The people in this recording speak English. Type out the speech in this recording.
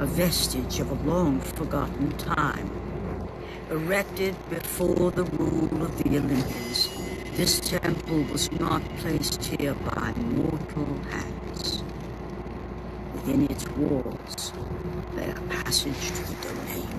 a vestige of a long forgotten time. Erected before the rule of the Olympians, this temple was not placed here by mortal hands. Within its walls lay a passage to the domain